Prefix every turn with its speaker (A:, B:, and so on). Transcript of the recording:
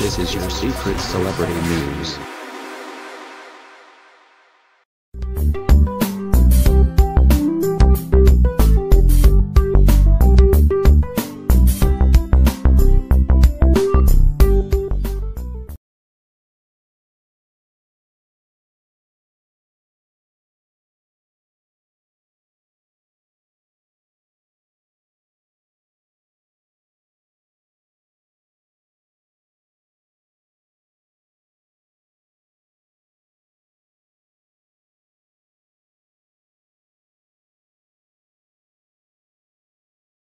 A: This is your secret celebrity news.